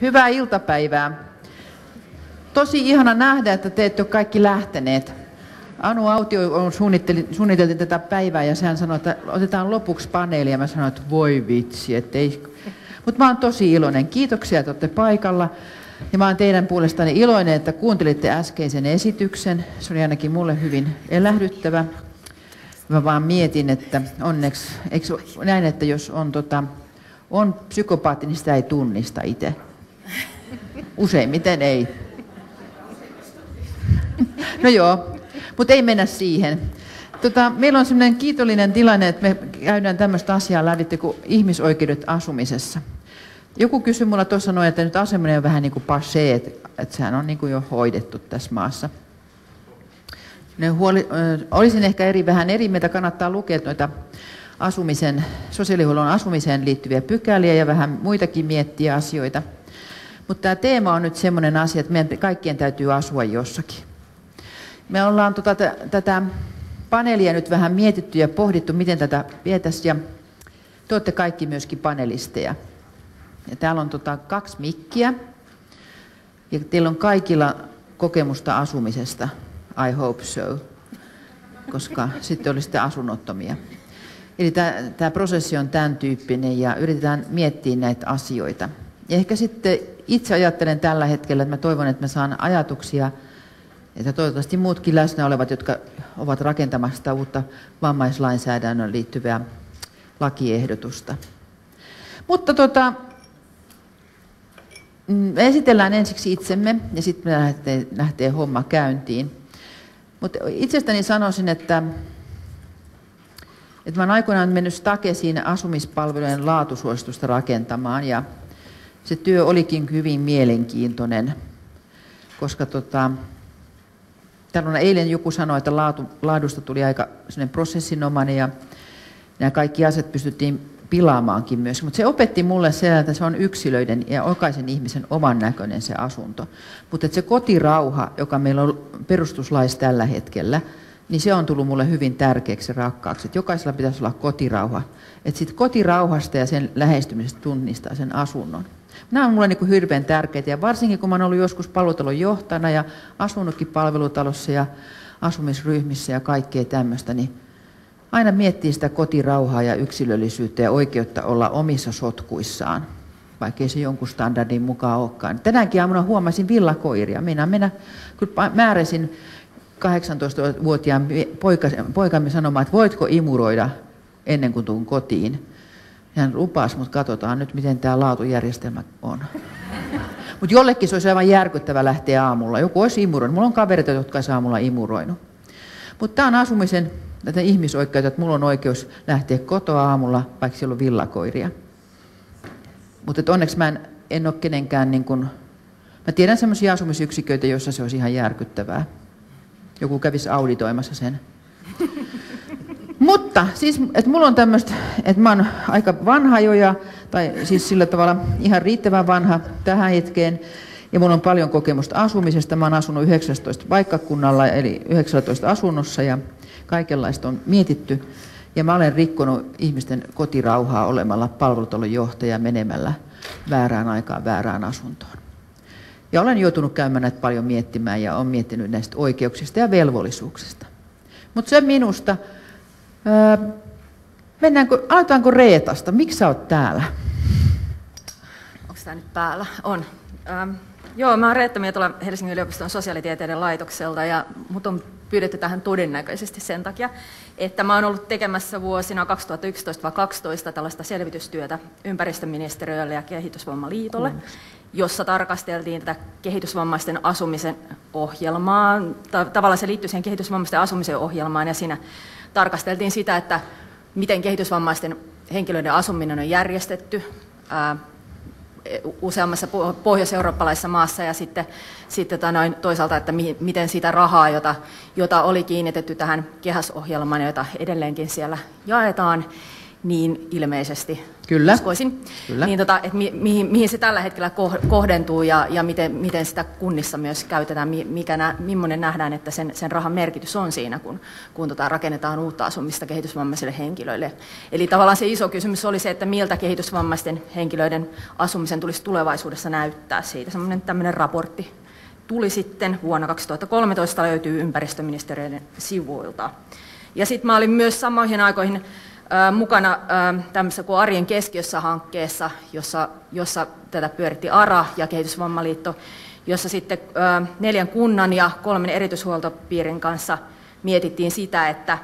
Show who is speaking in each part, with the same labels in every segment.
Speaker 1: Hyvää iltapäivää. Tosi ihana nähdä, että te ette ole kaikki lähteneet. Anu Autio on suunniteltiin tätä päivää ja sehän sanoi, että otetaan lopuksi paneeli ja mä sanoin, että voi vitsi, että ei. Mutta mä oon tosi iloinen. Kiitoksia, että olette paikalla. Ja mä oon teidän puolestanne iloinen, että kuuntelitte äskeisen esityksen. Se oli ainakin mulle hyvin elähdyttävä. Mä vaan mietin, että onneksi, eikö näin, että jos on, tota, on psykopaatti, niin sitä ei tunnista itse. Useimmiten ei. No joo, mutta ei mennä siihen. Tota, meillä on sellainen kiitollinen tilanne, että me käydään tämmöistä asiaa lävitse kuin ihmisoikeudet asumisessa. Joku kysyi mulla tuossa noin, että nyt asuminen on vähän niin kuin passé, että, että sehän on niin kuin jo hoidettu tässä maassa. Ne huoli, olisin ehkä eri, vähän eri mieltä, kannattaa lukea noita asumisen, sosiaalihuollon asumiseen liittyviä pykäliä ja vähän muitakin miettiä asioita. Mutta tämä teema on nyt sellainen asia, että meidän kaikkien täytyy asua jossakin. Me ollaan tota, t- tätä paneelia nyt vähän mietitty ja pohdittu, miten tätä vietäisiin. Ja te olette kaikki myöskin panelisteja. Ja täällä on tota, kaksi mikkiä. Ja teillä on kaikilla kokemusta asumisesta. I hope so. Koska sitten olisitte asunnottomia. Eli tämä, tämä prosessi on tämän tyyppinen ja yritetään miettiä näitä asioita. Ja ehkä sitten itse ajattelen tällä hetkellä, että mä toivon, että mä saan ajatuksia, että toivottavasti muutkin läsnä olevat, jotka ovat rakentamassa uutta vammaislainsäädännön liittyvää lakiehdotusta. Mutta tota, mm, esitellään ensiksi itsemme ja sitten me lähtee, lähtee homma käyntiin. Mutta itsestäni sanoisin, että, että mä olen aikoinaan mennyt Stakesiin asumispalvelujen laatusuositusta rakentamaan ja se työ olikin hyvin mielenkiintoinen, koska tota, täällä eilen joku sanoi, että laatu, laadusta tuli aika prosessinomainen ja nämä kaikki asiat pystyttiin pilaamaankin myös. Mutta se opetti mulle sen, että se on yksilöiden ja jokaisen ihmisen oman näköinen se asunto. Mutta se kotirauha, joka meillä on perustuslaissa tällä hetkellä, niin se on tullut mulle hyvin tärkeäksi rakkaaksi. Että jokaisella pitäisi olla kotirauha. Että sitten kotirauhasta ja sen lähestymisestä tunnistaa sen asunnon. Nämä on mulle niin hirveän tärkeitä ja varsinkin kun olen ollut joskus palvelutalon johtajana ja asunutkin palvelutalossa ja asumisryhmissä ja kaikkea tämmöistä, niin aina miettii sitä kotirauhaa ja yksilöllisyyttä ja oikeutta olla omissa sotkuissaan, vaikkei se jonkun standardin mukaan olekaan. Tänäänkin aamuna huomasin villakoiria. Minä, minä kyllä määräsin 18-vuotiaan poikamme sanomaan, että voitko imuroida ennen kuin tuun kotiin. Hän lupasi, mutta katsotaan nyt, miten tämä laatujärjestelmä on. Mutta jollekin se olisi aivan järkyttävä lähteä aamulla. Joku olisi imuroinut. Mulla on kavereita, jotka olisi aamulla imuroinut. Mutta tämä on asumisen tätä ihmisoikeutta, että mulla on oikeus lähteä kotoa aamulla, vaikka siellä on villakoiria. Mutta onneksi mä en, en ole kenenkään, niin kun, mä tiedän sellaisia asumisyksiköitä, joissa se olisi ihan järkyttävää. Joku kävisi auditoimassa sen. Mutta siis, että mulla on tämmöistä, että mä oon aika vanha jo, ja, tai siis sillä tavalla ihan riittävän vanha tähän hetkeen, ja mulla on paljon kokemusta asumisesta. Mä oon asunut 19 paikkakunnalla, eli 19 asunnossa, ja kaikenlaista on mietitty. Ja mä olen rikkonut ihmisten kotirauhaa olemalla palvelutalon johtaja menemällä väärään aikaan väärään asuntoon. Ja olen joutunut käymään näitä paljon miettimään ja olen miettinyt näistä oikeuksista ja velvollisuuksista. Mutta se minusta, öö, mennäänkö, aloitetaanko Reetasta? Miksi sä oot täällä?
Speaker 2: Onko tämä nyt päällä? On. Ähm, joo, mä oon Reetta Mietola Helsingin yliopiston sosiaalitieteiden laitokselta ja mut on pyydetty tähän todennäköisesti sen takia, että mä oon ollut tekemässä vuosina 2011-2012 tällaista selvitystyötä ympäristöministeriölle ja kehitysvammaliitolle, mm. jossa tarkasteltiin tätä kehitysvammaisten asumisen ohjelmaa. Tavallaan se liittyy siihen kehitysvammaisten asumisen ohjelmaan ja siinä tarkasteltiin sitä, että miten kehitysvammaisten henkilöiden asuminen on järjestetty useammassa pohjois-eurooppalaisessa maassa ja sitten, sitten tota toisaalta, että mi, miten sitä rahaa, jota, jota oli kiinnitetty tähän kehäsohjelmaan, jota edelleenkin siellä jaetaan, niin ilmeisesti
Speaker 1: Kyllä.
Speaker 2: uskoisin.
Speaker 1: Kyllä.
Speaker 2: Niin tota, että mi, mihin, mihin se tällä hetkellä kohdentuu ja, ja miten, miten sitä kunnissa myös käytetään, mikä nä, millainen nähdään, että sen, sen rahan merkitys on siinä, kun, kun tota, rakennetaan uutta asumista kehitysvammaisille henkilöille. Eli tavallaan se iso kysymys oli se, että miltä kehitysvammaisten henkilöiden asumisen tulisi tulevaisuudessa näyttää. Siitä semmoinen tämmöinen raportti tuli sitten vuonna 2013, löytyy ympäristöministeriön sivuilta. Ja sitten mä olin myös samoihin aikoihin mukana tämmöisessä kuin Arjen keskiössä hankkeessa, jossa, jossa tätä pyöritti ARA ja Kehitysvammaliitto, jossa sitten neljän kunnan ja kolmen erityishuoltopiirin kanssa mietittiin sitä, että,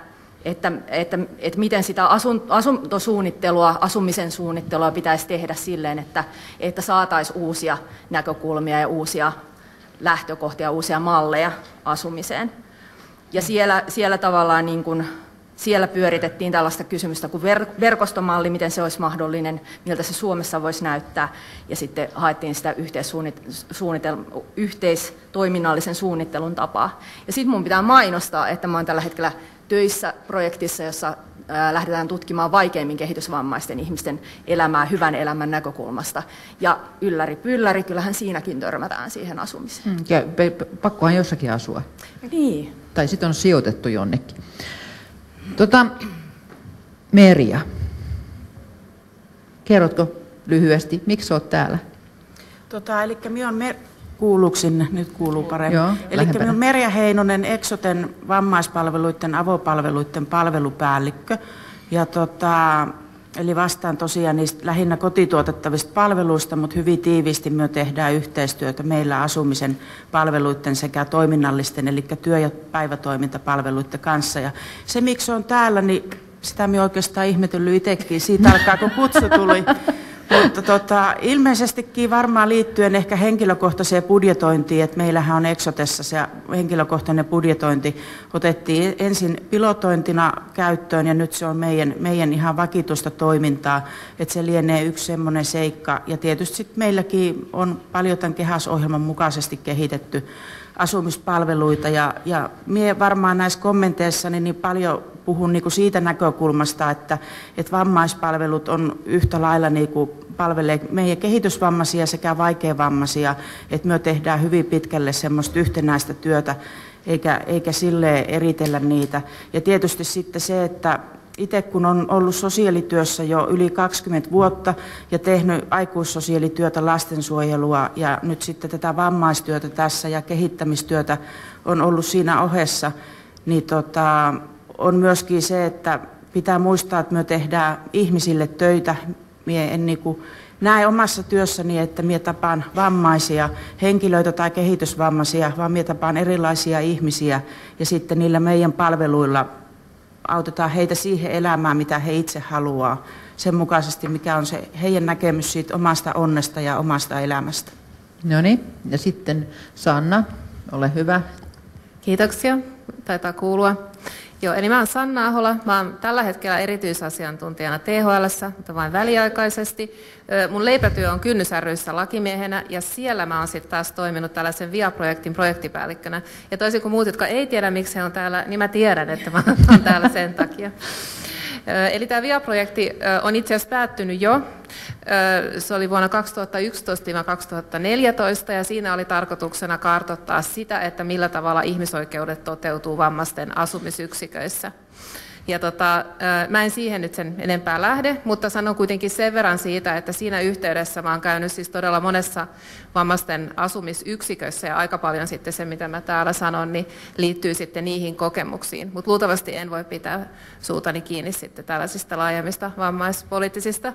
Speaker 2: että, että, että miten sitä asuntosuunnittelua, asumisen suunnittelua pitäisi tehdä silleen, että, että saataisiin uusia näkökulmia ja uusia lähtökohtia, uusia malleja asumiseen. Ja siellä, siellä tavallaan niin kuin siellä pyöritettiin tällaista kysymystä kuin verkostomalli, miten se olisi mahdollinen, miltä se Suomessa voisi näyttää, ja sitten haettiin sitä yhteistoiminnallisen suunnittelun tapaa. Ja sitten minun pitää mainostaa, että mä olen tällä hetkellä töissä projektissa, jossa lähdetään tutkimaan vaikeimmin kehitysvammaisten ihmisten elämää hyvän elämän näkökulmasta. Ja ylläri pylläri, kyllähän siinäkin törmätään siihen asumiseen.
Speaker 1: Mm, ja pakkohan jossakin asua.
Speaker 2: Niin.
Speaker 1: Tai sitten on sijoitettu jonnekin. Tota, Merja, kerrotko lyhyesti, miksi olet täällä?
Speaker 3: Tota, eli minä olen Mer- kuuluksin, nyt kuuluu paremmin. Eli minä olen Merja Heinonen, Exoten vammaispalveluiden, avopalveluiden palvelupäällikkö. Ja tota, Eli vastaan tosiaan niistä lähinnä kotituotettavista palveluista, mutta hyvin tiiviisti me tehdään yhteistyötä meillä asumisen palveluiden sekä toiminnallisten, eli työ- ja päivätoimintapalveluiden kanssa. Ja se, miksi on täällä, niin sitä me oikeastaan ihmetellyt itsekin siitä alkaa, kun kutsu tuli. Mutta tota, ilmeisestikin varmaan liittyen ehkä henkilökohtaiseen budjetointiin, että meillähän on Exotessa se henkilökohtainen budjetointi, otettiin ensin pilotointina käyttöön ja nyt se on meidän, meidän ihan vakituista toimintaa, että se lienee yksi semmoinen seikka. Ja tietysti sit meilläkin on paljon tämän kehäsohjelman mukaisesti kehitetty asumispalveluita ja, ja mie varmaan näissä kommenteissa niin paljon puhun niin kuin siitä näkökulmasta, että, että vammaispalvelut on yhtä lailla niin kuin palvelee meidän kehitysvammaisia sekä vaikeavammaisia, että me tehdään hyvin pitkälle semmoista yhtenäistä työtä, eikä, eikä sille eritellä niitä. Ja tietysti sitten se, että itse kun on ollut sosiaalityössä jo yli 20 vuotta ja tehnyt aikuissosiaalityötä, lastensuojelua ja nyt sitten tätä vammaistyötä tässä ja kehittämistyötä on ollut siinä ohessa, niin tota, on myöskin se, että pitää muistaa, että me tehdään ihmisille töitä. Mie en niin kuin näe omassa työssäni, että minä tapaan vammaisia henkilöitä tai kehitysvammaisia, vaan minä tapaan erilaisia ihmisiä ja sitten niillä meidän palveluilla autetaan heitä siihen elämään, mitä he itse haluaa, sen mukaisesti, mikä on se heidän näkemys siitä omasta onnesta ja omasta elämästä.
Speaker 1: No niin, ja sitten Sanna, ole hyvä.
Speaker 4: Kiitoksia, taitaa kuulua. Joo, eli mä oon Sanna Ahola, mä oon tällä hetkellä erityisasiantuntijana THL, mutta vain väliaikaisesti. Mun leipätyö on kynnysärryissä lakimiehenä ja siellä mä oon sitten taas toiminut tällaisen VIA-projektin projektipäällikkönä. Ja toisin kuin muut, jotka ei tiedä miksi he on täällä, niin mä tiedän, että mä oon täällä sen takia. Eli tämä VIA-projekti on itse asiassa päättynyt jo. Se oli vuonna 2011-2014 ja siinä oli tarkoituksena kartoittaa sitä, että millä tavalla ihmisoikeudet toteutuu vammaisten asumisyksiköissä. Ja tota, mä en siihen nyt sen enempää lähde, mutta sanon kuitenkin sen verran siitä, että siinä yhteydessä mä oon käynyt siis todella monessa vammaisten asumisyksikössä ja aika paljon sitten se, mitä mä täällä sanon, niin liittyy sitten niihin kokemuksiin. Mutta luultavasti en voi pitää suutani kiinni sitten tällaisista laajemmista vammaispoliittisista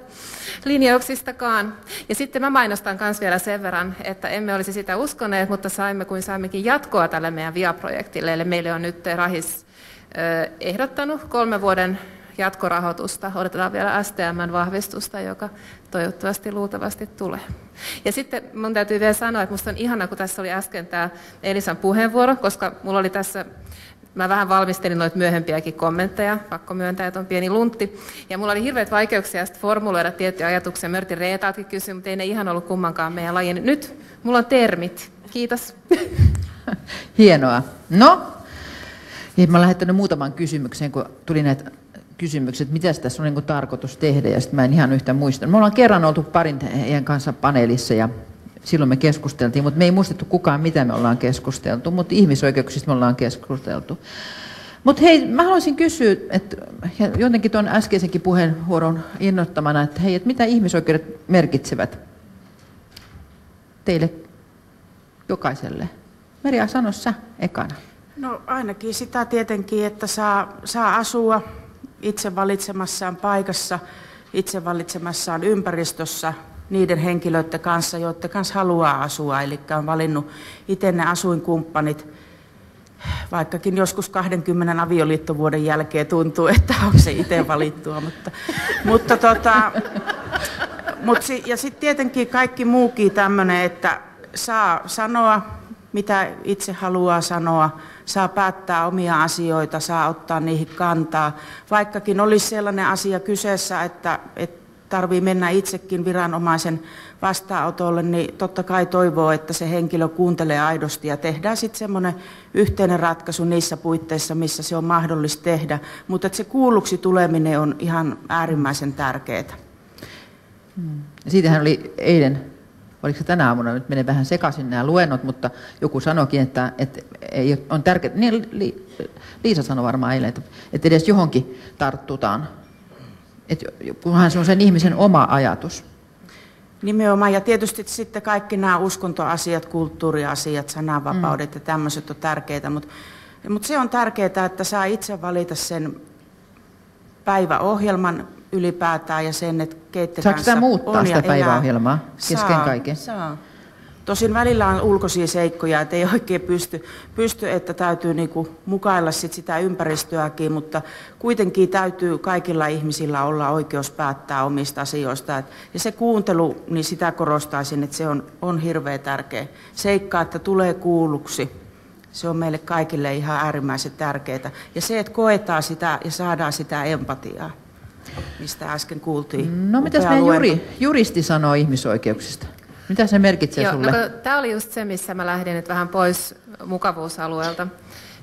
Speaker 4: linjauksistakaan. Ja sitten mä mainostan myös vielä sen verran, että emme olisi sitä uskoneet, mutta saimme kuin saimmekin jatkoa tälle meidän VIA-projektille. Eli meille on nyt Rahis ehdottanut kolmen vuoden jatkorahoitusta. Odotetaan vielä STMn vahvistusta, joka toivottavasti luultavasti tulee. Ja sitten mun täytyy vielä sanoa, että minusta on ihana, kun tässä oli äsken tämä Elisan puheenvuoro, koska mulla oli tässä Mä vähän valmistelin noita myöhempiäkin kommentteja, pakko myöntää, että on pieni luntti. Ja mulla oli hirveät vaikeuksia formuloida tiettyjä ajatuksia. Mä yritin Reetaakin kysyä, mutta ei ne ihan ollut kummankaan meidän lajin. Nyt mulla on termit. Kiitos.
Speaker 1: Hienoa. No, niin mä olen lähettänyt muutaman kysymyksen, kun tuli näitä kysymykset, että mitä tässä on niin tarkoitus tehdä, ja sitten mä en ihan yhtä muista. Me ollaan kerran oltu parin heidän kanssa paneelissa, ja silloin me keskusteltiin, mutta me ei muistettu kukaan, mitä me ollaan keskusteltu, mutta ihmisoikeuksista me ollaan keskusteltu. Mutta hei, mä haluaisin kysyä, että jotenkin tuon äskeisenkin puheenvuoron innoittamana, että hei, että mitä ihmisoikeudet merkitsevät teille jokaiselle? Merja, sano sä ekana.
Speaker 3: No ainakin sitä tietenkin, että saa, saa asua itse valitsemassaan paikassa, itse valitsemassaan ympäristössä niiden henkilöiden kanssa, joiden kanssa haluaa asua. Eli on valinnut itse ne asuinkumppanit, vaikkakin joskus 20 avioliittovuoden jälkeen tuntuu, että on se itse valittua. Mutta, mutta tota, mut si, ja sitten tietenkin kaikki muukin tämmöinen, että saa sanoa, mitä itse haluaa sanoa, saa päättää omia asioita, saa ottaa niihin kantaa. Vaikkakin olisi sellainen asia kyseessä, että, että tarvii mennä itsekin viranomaisen vastaanotolle, niin totta kai toivoo, että se henkilö kuuntelee aidosti ja tehdään sitten semmoinen yhteinen ratkaisu niissä puitteissa, missä se on mahdollista tehdä. Mutta se kuulluksi tuleminen on ihan äärimmäisen tärkeää.
Speaker 1: Hmm. Siitähän oli eilen oliko se tänä aamuna, nyt menee vähän sekaisin nämä luennot, mutta joku sanoikin, että, että ei, on tärkeää, niin Liisa sanoi varmaan eilen, että, että edes johonkin tarttutaan, että kunhan se on sen ihmisen oma ajatus.
Speaker 3: Nimenomaan, ja tietysti sitten kaikki nämä uskontoasiat, kulttuuriasiat, sananvapaudet mm. ja tämmöiset on tärkeitä, mutta, mutta se on tärkeää, että saa itse valita sen päiväohjelman, ylipäätään ja sen, että keitten
Speaker 1: Saako kanssa muuttaa on sitä päiväohjelmaa kesken saa, kaiken?
Speaker 3: Saa. Tosin välillä on ulkoisia seikkoja, että ei oikein pysty, pysty että täytyy niinku mukailla sit sitä ympäristöäkin, mutta kuitenkin täytyy kaikilla ihmisillä olla oikeus päättää omista asioista. Et, ja se kuuntelu, niin sitä korostaisin, että se on, on hirveän tärkeä seikka, että tulee kuulluksi. Se on meille kaikille ihan äärimmäisen tärkeää. Ja se, että koetaan sitä ja saadaan sitä empatiaa mistä äsken kuultiin.
Speaker 1: No mitä meidän juri, juristi sanoo ihmisoikeuksista? Mitä se merkitsee Joo, sulle?
Speaker 4: No, tämä oli just se, missä mä lähdin nyt vähän pois mukavuusalueelta.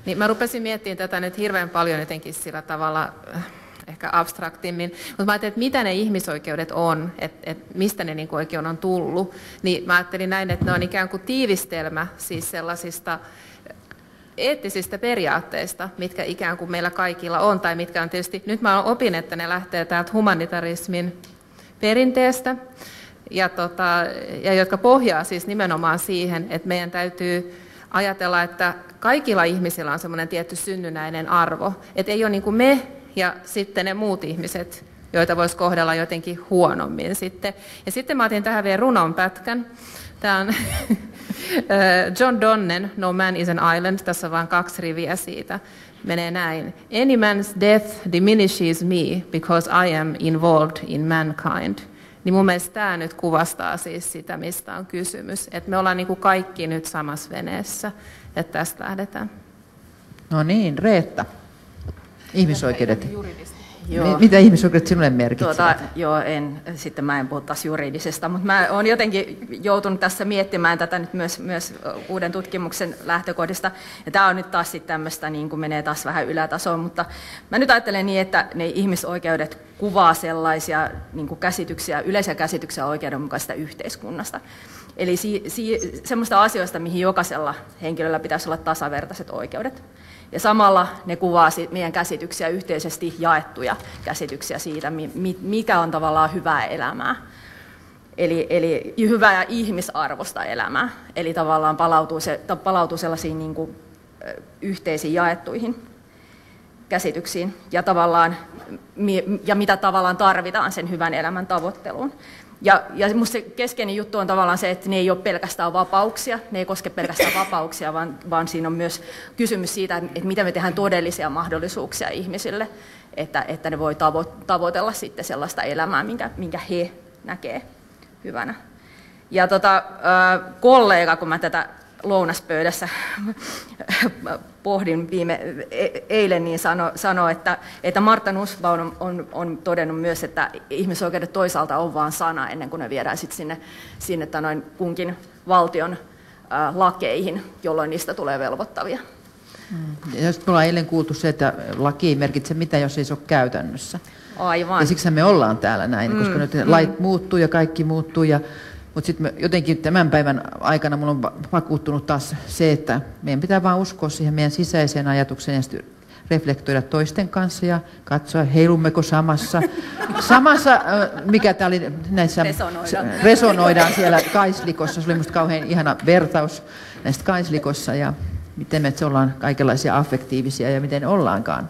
Speaker 4: Niin mä rupesin miettimään tätä nyt hirveän paljon jotenkin sillä tavalla äh, ehkä abstraktimmin, mutta mä ajattelin, että mitä ne ihmisoikeudet on, että, että mistä ne niin oikein on tullut, niin mä ajattelin näin, että ne on ikään kuin tiivistelmä siis sellaisista eettisistä periaatteista, mitkä ikään kuin meillä kaikilla on, tai mitkä on tietysti, nyt mä opin, että ne lähtee täältä humanitarismin perinteestä, ja, tota, ja jotka pohjaa siis nimenomaan siihen, että meidän täytyy ajatella, että kaikilla ihmisillä on semmoinen tietty synnynnäinen arvo, että ei ole niin kuin me ja sitten ne muut ihmiset, joita voisi kohdella jotenkin huonommin sitten. Ja sitten mä otin tähän vielä runon pätkän. Tämä on John Donnen, No Man is an Island, tässä on vain kaksi riviä siitä, menee näin. Any man's death diminishes me because I am involved in mankind. Niin mun mielestä tämä nyt kuvastaa siis sitä, mistä on kysymys. Että me ollaan niin kuin kaikki nyt samassa veneessä, että tästä lähdetään.
Speaker 1: No niin, Reetta. Ihmisoikeudet. Joo. Mitä ihmisoikeudet sinulle merkitsevät? Tuota,
Speaker 2: joo, en, sitten mä en puhu taas juridisesta, mutta mä olen jotenkin joutunut tässä miettimään tätä nyt myös, myös uuden tutkimuksen lähtökohdista. Ja tämä on nyt taas sitten tämmöistä, niin kuin menee taas vähän ylätasoon, mutta mä nyt ajattelen niin, että ne ihmisoikeudet kuvaa sellaisia niin kuin käsityksiä, yleisiä käsityksiä oikeudenmukaisesta yhteiskunnasta. Eli si, si, semmoista asioista, mihin jokaisella henkilöllä pitäisi olla tasavertaiset oikeudet. Ja samalla ne kuvaa meidän käsityksiä, yhteisesti jaettuja käsityksiä siitä, mikä on tavallaan hyvää elämää. Eli, eli hyvää ja ihmisarvosta elämää. Eli tavallaan palautuu, se, palautuu sellaisiin niin kuin, yhteisiin jaettuihin käsityksiin ja, tavallaan, ja mitä tavallaan tarvitaan sen hyvän elämän tavoitteluun. Ja, ja minusta se keskeinen juttu on tavallaan se, että ne ei ole pelkästään vapauksia, ne ei koske pelkästään vapauksia, vaan, vaan siinä on myös kysymys siitä, että miten me tehdään todellisia mahdollisuuksia ihmisille, että, että ne voi tavo, tavoitella sitten sellaista elämää, minkä, minkä he näkee hyvänä. Ja tota, kollega, kun mä tätä lounaspöydässä pohdin viime, e, eilen, niin sano, sano että, että Martta Nussbaum on, on, on todennut myös, että ihmisoikeudet toisaalta on vain sana ennen kuin ne viedään sit sinne, sinne noin kunkin valtion ää, lakeihin, jolloin niistä tulee velvoittavia.
Speaker 1: Mm. Ja me ollaan eilen kuultu se, että laki ei merkitse mitään, jos ei se ole käytännössä.
Speaker 2: Aivan.
Speaker 1: Ja siksi me ollaan täällä näin, mm, koska nyt mm. lait muuttuu ja kaikki muuttuu. Ja, mutta sitten jotenkin tämän päivän aikana mulla on vakuuttunut taas se, että meidän pitää vain uskoa siihen meidän sisäiseen ajatukseen ja reflektoida toisten kanssa ja katsoa, heilummeko samassa. Samassa, mikä tämä oli näissä,
Speaker 2: resonoidaan.
Speaker 1: resonoidaan siellä kaislikossa. Se oli minusta kauhean ihana vertaus näistä kaislikossa ja miten me ollaan kaikenlaisia affektiivisia ja miten ollaankaan.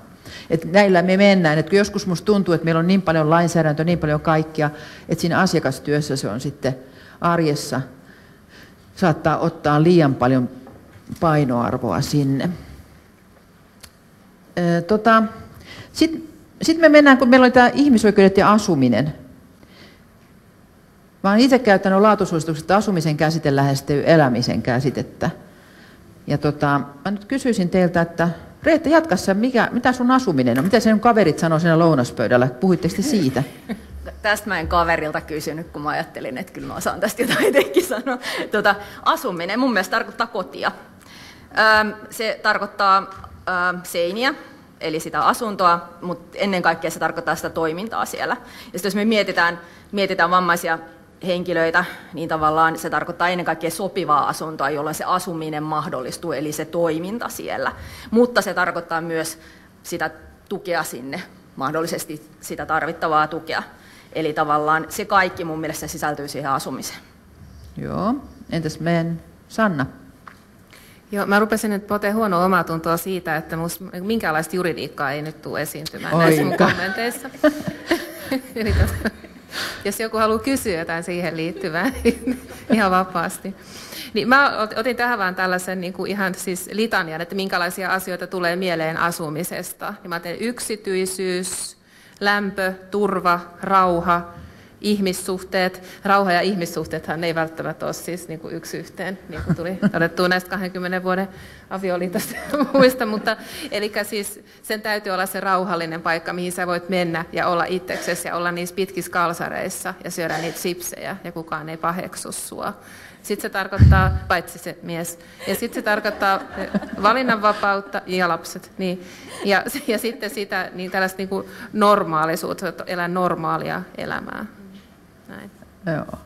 Speaker 1: Et näillä me mennään. Et kun joskus musta tuntuu, että meillä on niin paljon lainsäädäntöä, niin paljon kaikkia, että siinä asiakastyössä se on sitten arjessa saattaa ottaa liian paljon painoarvoa sinne. Tota, Sitten sit me mennään, kun meillä on tämä ihmisoikeudet ja asuminen. Mä olen itse käyttänyt laatusuositukset asumisen käsite lähestyy elämisen käsitettä. Ja tota, mä nyt kysyisin teiltä, että Reetta, jatkassa, mikä, mitä sun asuminen on? Mitä sen kaverit sanoo siinä lounaspöydällä? Puhuitteko te siitä?
Speaker 2: Tästä mä en kaverilta kysynyt, kun mä ajattelin, että kyllä mä osaan tästä jotain itsekin sanoa. Tuota, asuminen mun mielestä tarkoittaa kotia. Se tarkoittaa seiniä, eli sitä asuntoa, mutta ennen kaikkea se tarkoittaa sitä toimintaa siellä. Ja jos me mietitään, mietitään vammaisia henkilöitä, niin tavallaan se tarkoittaa ennen kaikkea sopivaa asuntoa, jolloin se asuminen mahdollistuu, eli se toiminta siellä. Mutta se tarkoittaa myös sitä tukea sinne, mahdollisesti sitä tarvittavaa tukea. Eli tavallaan se kaikki mun mielestä sisältyy siihen asumiseen.
Speaker 1: Joo. Entäs meidän Sanna?
Speaker 4: Joo, mä rupesin nyt poteen huonoa omaa tuntoa siitä, että musta minkäänlaista juridiikkaa ei nyt tule esiintymään Oika. näissä mun kommenteissa. Eli tota, jos joku haluaa kysyä jotain siihen liittyvää, niin ihan vapaasti. Niin mä otin tähän vaan tällaisen niin kuin ihan siis litanian, että minkälaisia asioita tulee mieleen asumisesta. Niin mä teen yksityisyys, lämpö, turva, rauha, ihmissuhteet. Rauha ja ihmissuhteethan ei välttämättä ole siis niin kuin yksi yhteen, niin kuin tuli todettua näistä 20 vuoden avioliitosta muista, mutta eli siis sen täytyy olla se rauhallinen paikka, mihin sä voit mennä ja olla itseksesi ja olla niissä pitkissä kalsareissa ja syödä niitä sipsejä ja kukaan ei paheksu sua. Sitten se tarkoittaa, paitsi se mies, ja sitten se tarkoittaa eh, valinnanvapautta ja lapset. Niin. Ja, ja sitten sitä, niin tällaista niin kuin normaalisuutta, elää normaalia elämää. Näin.
Speaker 1: Joo.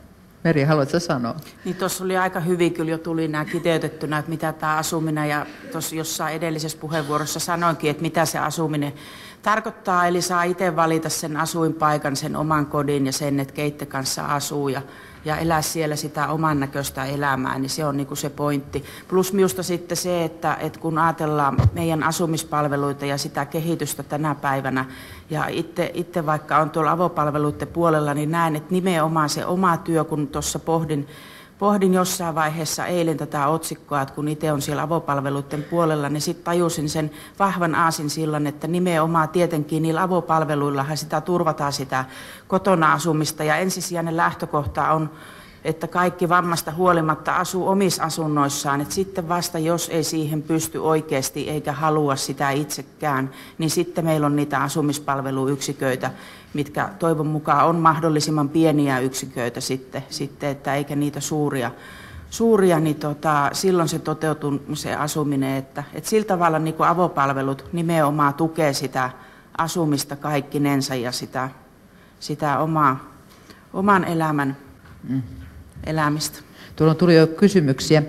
Speaker 1: Meri, haluatko sanoa?
Speaker 3: Niin tuossa oli aika hyvin kyllä jo tuli nämä kiteytettynä, että mitä tämä asuminen, ja tuossa jossain edellisessä puheenvuorossa sanoinkin, että mitä se asuminen tarkoittaa, eli saa itse valita sen asuinpaikan, sen oman kodin ja sen, että keitte kanssa asuu, ja ja elää siellä sitä oman näköistä elämää, niin se on niin kuin se pointti. Plus minusta sitten se, että, että kun ajatellaan meidän asumispalveluita ja sitä kehitystä tänä päivänä, ja itse, itse vaikka on tuolla avopalveluiden puolella, niin näen, että nimenomaan se oma työ, kun tuossa pohdin, pohdin jossain vaiheessa eilen tätä otsikkoa, että kun itse on siellä avopalveluiden puolella, niin sitten tajusin sen vahvan aasin sillan, että nimenomaan tietenkin niillä avopalveluillahan sitä turvataan sitä kotona asumista. Ja ensisijainen lähtökohta on että kaikki vammasta huolimatta asuu omissa asunnoissaan. Et sitten vasta, jos ei siihen pysty oikeasti eikä halua sitä itsekään, niin sitten meillä on niitä asumispalveluyksiköitä, mitkä toivon mukaan on mahdollisimman pieniä yksiköitä sitten, sitten että eikä niitä suuria, suuria niin tota, silloin se toteutuu se asuminen, että, että sillä tavalla niin kuin avopalvelut nimenomaan tukee sitä asumista kaikkinensa ja sitä, sitä omaa, oman elämän mm elämistä.
Speaker 1: Tuolla tuli jo kysymyksiä,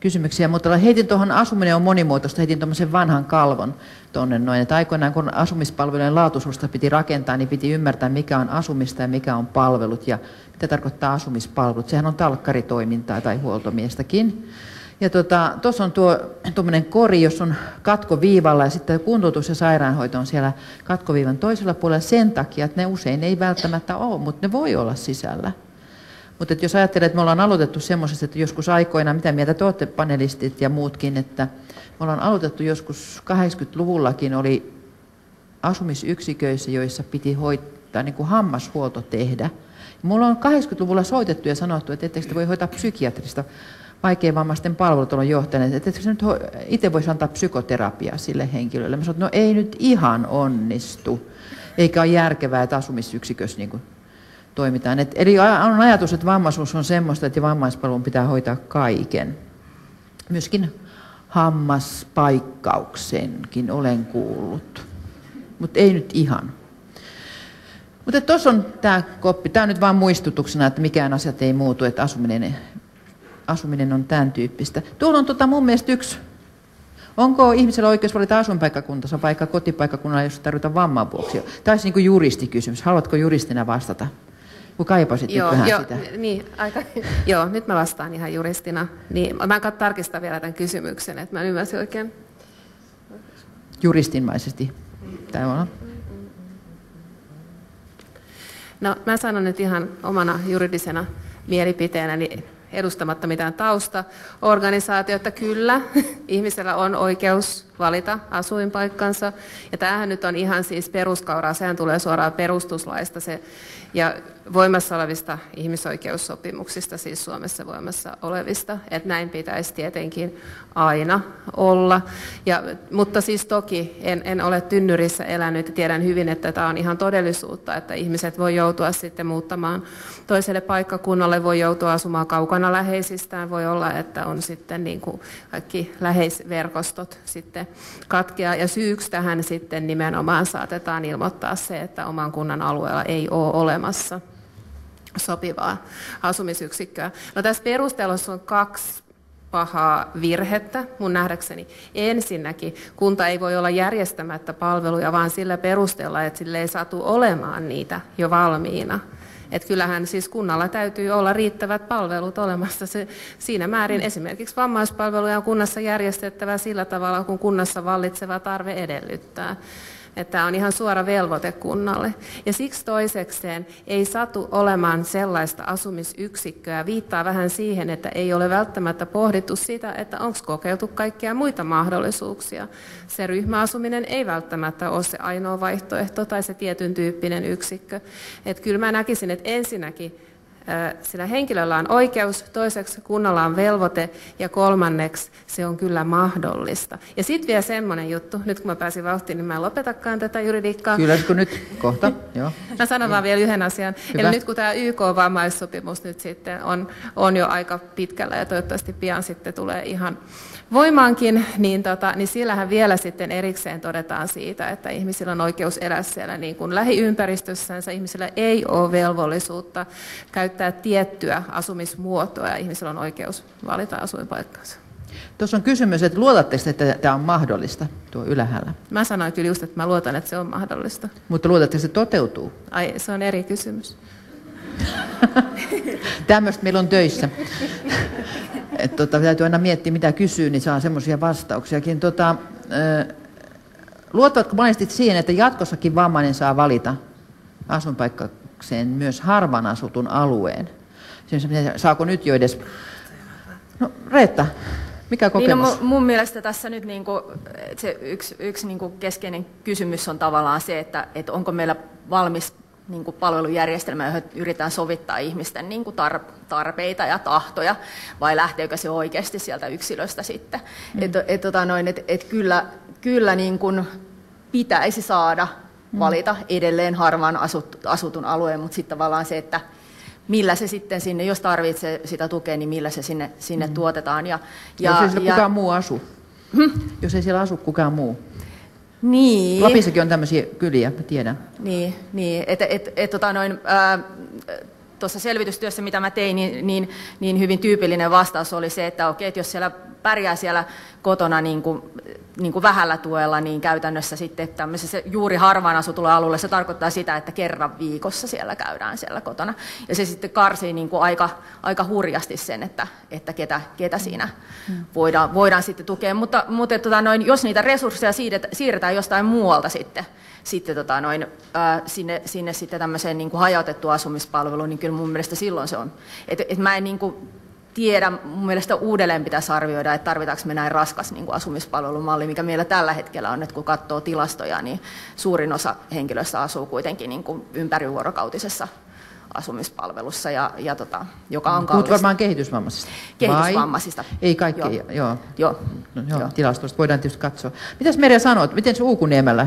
Speaker 1: kysymyksiä mutta heitin tuohon asuminen on monimuotoista, heitin tuommoisen vanhan kalvon tuonne noin. Että aikoinaan kun asumispalvelujen laatuisuusta piti rakentaa, niin piti ymmärtää mikä on asumista ja mikä on palvelut ja mitä tarkoittaa asumispalvelut. Sehän on talkkaritoimintaa tai huoltomiestäkin. Ja tuossa tota, on tuo tuommoinen kori, jos on katkoviivalla ja sitten kuntoutus ja sairaanhoito on siellä katkoviivan toisella puolella sen takia, että ne usein ei välttämättä ole, mutta ne voi olla sisällä. Mutta jos ajattelee, että me ollaan aloitettu semmoisesta, että joskus aikoina, mitä mieltä te olette panelistit ja muutkin, että me ollaan aloitettu joskus 80-luvullakin oli asumisyksiköissä, joissa piti hoitaa niin kuin hammashuolto tehdä. Mulla on 80-luvulla soitettu ja sanottu, että etteikö voi hoitaa psykiatrista vaikeavammaisten palvelutalon johtajana, että se nyt itse voisi antaa psykoterapiaa sille henkilölle. Mä sanoin, että no ei nyt ihan onnistu, eikä ole järkevää, että asumisyksikössä niin kuin toimitaan. Et, eli on ajatus, että vammaisuus on semmoista, että vammaispalvelun pitää hoitaa kaiken. Myöskin hammaspaikkauksenkin olen kuullut, mutta ei nyt ihan. Mutta tuossa on tämä koppi. Tämä on nyt vain muistutuksena, että mikään asiat ei muutu, että asuminen, asuminen on tämän tyyppistä. Tuolla on tota mun mielestä yksi Onko ihmisellä oikeus valita asuinpaikkakuntansa vaikka kotipaikkakunnalla, jos tarvitaan vamman vuoksi? Tämä olisi niin kuin juristikysymys. Haluatko juristina vastata? Kun kaipasit joo, vähän
Speaker 4: jo,
Speaker 1: sitä.
Speaker 4: Niin, aika, joo, nyt mä vastaan ihan juristina. Niin, mä en tarkistaa vielä tämän kysymyksen, että mä ymmärsin oikein.
Speaker 1: Juristinmaisesti. Tämä on.
Speaker 4: No, mä sanon nyt ihan omana juridisena mielipiteenäni, edustamatta mitään taustaorganisaatiota. Kyllä, ihmisellä on oikeus valita asuinpaikkansa. Ja tämähän nyt on ihan siis peruskauraa, sehän tulee suoraan perustuslaista se ja voimassa olevista ihmisoikeussopimuksista, siis Suomessa voimassa olevista, että näin pitäisi tietenkin aina olla. Ja, mutta siis toki en, en ole tynnyrissä elänyt ja tiedän hyvin, että tämä on ihan todellisuutta, että ihmiset voi joutua sitten muuttamaan toiselle paikkakunnalle, voi joutua asumaan kaukana läheisistään, voi olla, että on sitten niin kuin kaikki läheisverkostot sitten katkea. Ja syyksi tähän sitten nimenomaan saatetaan ilmoittaa se, että oman kunnan alueella ei ole olemassa sopivaa asumisyksikköä. No tässä perustelussa on kaksi pahaa virhettä mun nähdäkseni. Ensinnäkin kunta ei voi olla järjestämättä palveluja vaan sillä perusteella, että sille ei saatu olemaan niitä jo valmiina. Et kyllähän siis kunnalla täytyy olla riittävät palvelut olemassa. Se, siinä määrin esimerkiksi vammaispalveluja on kunnassa järjestettävä sillä tavalla, kun kunnassa vallitseva tarve edellyttää että tämä on ihan suora velvoite kunnalle. Ja siksi toisekseen ei satu olemaan sellaista asumisyksikköä, viittaa vähän siihen, että ei ole välttämättä pohdittu sitä, että onko kokeiltu kaikkia muita mahdollisuuksia. Se ryhmäasuminen ei välttämättä ole se ainoa vaihtoehto tai se tietyn tyyppinen yksikkö. Että kyllä mä näkisin, että ensinnäkin sillä henkilöllä on oikeus, toiseksi kunnalla on velvoite ja kolmanneksi se on kyllä mahdollista. Ja sitten vielä semmoinen juttu, nyt kun mä pääsin vauhtiin, niin mä en lopetakaan tätä juridiikkaa.
Speaker 1: Kyllä, kun nyt kohta, joo.
Speaker 4: Mä sanon vaan vielä yhden asian. Hyvä. Eli nyt kun tämä YK-vammaissopimus nyt sitten on, on jo aika pitkällä ja toivottavasti pian sitten tulee ihan voimaankin, niin, tota, niin sillähän vielä sitten erikseen todetaan siitä, että ihmisillä on oikeus elää siellä niin kuin lähiympäristössänsä. Ihmisillä ei ole velvollisuutta käyttää tiettyä asumismuotoa ja ihmisillä on oikeus valita asuinpaikkansa.
Speaker 1: Tuossa on kysymys, että luotatteko, että tämä on mahdollista tuo ylhäällä?
Speaker 4: Mä sanoin kyllä just, että mä luotan, että se on mahdollista.
Speaker 1: Mutta luotatteko, että se toteutuu?
Speaker 4: Ai, se on eri kysymys.
Speaker 1: Tämmöistä meillä on töissä. Et tota, täytyy aina miettiä, mitä kysyy, niin saa semmoisia vastauksiakin. Tota, luottavatko monesti siihen, että jatkossakin vammainen saa valita asuinpaikkakseen myös harvan asutun alueen? Saako nyt jo edes... No, Reetta, mikä kokemus?
Speaker 2: Niin, no, mun mielestä tässä nyt niin kuin, se yksi, yksi niin kuin keskeinen kysymys on tavallaan se, että, että onko meillä valmis niin kuin palvelujärjestelmä, johon yritetään sovittaa ihmisten niin kuin tarpeita ja tahtoja, vai lähteekö se oikeasti sieltä yksilöstä sitten. Mm. Et, et, tota noin, et, et kyllä kyllä niin kuin pitäisi saada mm. valita edelleen harvaan asut, asutun alueen, mutta sitten tavallaan se, että millä se sitten sinne, jos tarvitsee sitä tukea, niin millä se sinne, sinne mm. tuotetaan. Ja,
Speaker 1: ja, jos ei siellä ja, kukaan muu asu. Hmm? Jos ei siellä asu kukaan muu.
Speaker 2: Niin.
Speaker 1: Lapissakin on tämmöisiä kyliä, mä tiedän.
Speaker 2: Niin, niin. että et, et, tota noin, tuossa selvitystyössä, mitä mä tein, niin, niin, niin hyvin tyypillinen vastaus oli se, että okei, että jos siellä pärjää siellä kotona niin kuin, niin kuin vähällä tuella, niin käytännössä sitten tämmöisessä juuri harvaan asutulla alueella se tarkoittaa sitä, että kerran viikossa siellä käydään siellä kotona. Ja se sitten karsii niin kuin aika, aika hurjasti sen, että, että ketä, ketä siinä voidaan, voidaan sitten tukea. Mutta, mutta tota noin, jos niitä resursseja siirretään jostain muualta sitten, sitten tota noin, ää, sinne, sinne sitten tämmöiseen niin kuin hajautettuun asumispalveluun, niin kyllä mun mielestä silloin se on. Et, et mä en niin kuin tiedä, mun mielestä uudelleen pitäisi arvioida, että tarvitaanko me näin raskas niin kuin asumispalvelumalli, mikä meillä tällä hetkellä on, että kun katsoo tilastoja, niin suurin osa henkilöistä asuu kuitenkin niin kuin ympärivuorokautisessa asumispalvelussa, ja, ja tota, joka on kallista.
Speaker 1: varmaan kehitysvammaisista.
Speaker 2: Kehitysvammaisista.
Speaker 1: Vai? Ei kaikki, joo. joo.
Speaker 2: joo.
Speaker 1: No, joo. joo. Tilastosta voidaan tietysti katsoa. Mitäs Merja sanoit, miten se Uukuniemellä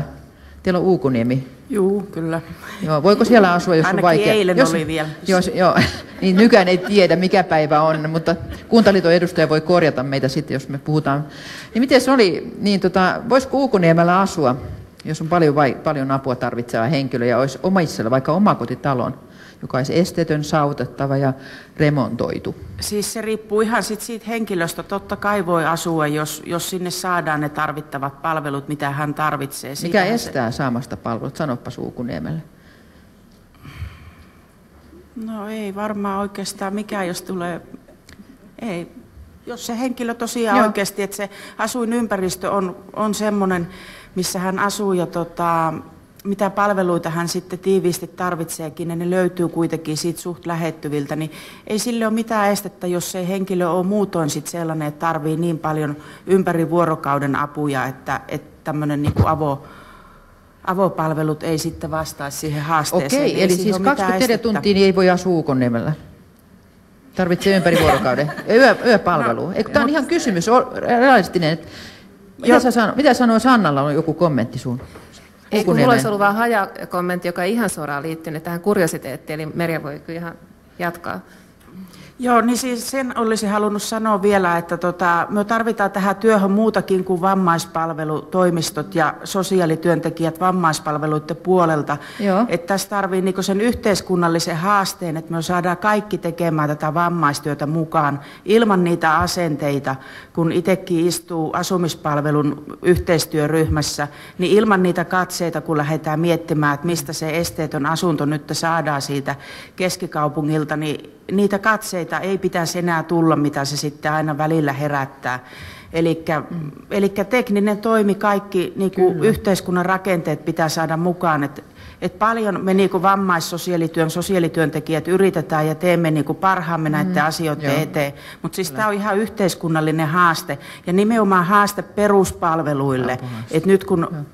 Speaker 1: Teillä on Uukuniemi.
Speaker 3: Joo, kyllä.
Speaker 1: Joo, voiko siellä asua, jos
Speaker 3: Ainakin
Speaker 1: on vaikea?
Speaker 3: eilen
Speaker 1: jos,
Speaker 3: oli vielä.
Speaker 1: Jos, joo, niin nykään ei tiedä, mikä päivä on, mutta Kuntaliiton edustaja voi korjata meitä sitten, jos me puhutaan. Niin miten se oli, niin tota, voisiko Uukuniemellä asua, jos on paljon, vai, paljon apua tarvitseva henkilö ja olisi omaisella vaikka omakotitalon? Joka olisi esteetön, sautettava ja remontoitu.
Speaker 3: Siis se riippuu ihan sit siitä henkilöstä. Totta kai voi asua, jos, jos sinne saadaan ne tarvittavat palvelut, mitä hän tarvitsee.
Speaker 1: Mikä
Speaker 3: Siitähän
Speaker 1: estää se... saamasta palvelut? Sanoppa Suukuniemelle.
Speaker 3: No ei varmaan oikeastaan mikään, jos tulee... Ei, jos se henkilö tosiaan Joo. oikeasti, että se asuinympäristö on, on semmoinen, missä hän asuu ja tota, mitä palveluita hän sitten tiiviisti tarvitseekin, ja ne löytyy kuitenkin siitä suht lähettyviltä, niin ei sille ole mitään estettä, jos se henkilö on muutoin sitten sellainen, että tarvii niin paljon ympäri vuorokauden apuja, että, että tämmöinen niin kuin avo, avopalvelut ei sitten vastaa siihen haasteeseen.
Speaker 1: Okei, eli siis 24 tuntia niin ei voi asua Ukoniemellä? Tarvitsee ympäri vuorokauden. Yö, yöpalvelu. No, tämä on no, ihan kysymys, realistinen. Mitä, sä sano, mitä sanoo Sannalla, on joku kommentti sun?
Speaker 4: Ei, kun mulla olisi ollut vain hajakommentti, joka ei ihan suoraan liittynyt tähän kuriositeettiin, eli Merja voi kyllä ihan jatkaa.
Speaker 3: Joo, niin siis sen olisi halunnut sanoa vielä, että tota, me tarvitaan tähän työhön muutakin kuin vammaispalvelutoimistot ja sosiaalityöntekijät vammaispalveluiden puolelta. Joo. Että tässä tarvii niinku sen yhteiskunnallisen haasteen, että me saadaan kaikki tekemään tätä vammaistyötä mukaan ilman niitä asenteita, kun itsekin istuu asumispalvelun yhteistyöryhmässä, niin ilman niitä katseita, kun lähdetään miettimään, että mistä se esteetön asunto nyt saadaan siitä keskikaupungilta, niin niitä katseita ei pitäisi enää tulla, mitä se sitten aina välillä herättää. Eli tekninen toimi, kaikki niin kuin yhteiskunnan rakenteet pitää saada mukaan. Et, et paljon me niin kuin vammaissosiaalityön sosiaalityöntekijät yritetään ja teemme niin kuin parhaamme näiden mm, asioiden joo. eteen. Mutta siis tämä on ihan yhteiskunnallinen haaste ja nimenomaan haaste peruspalveluille. Et nyt kun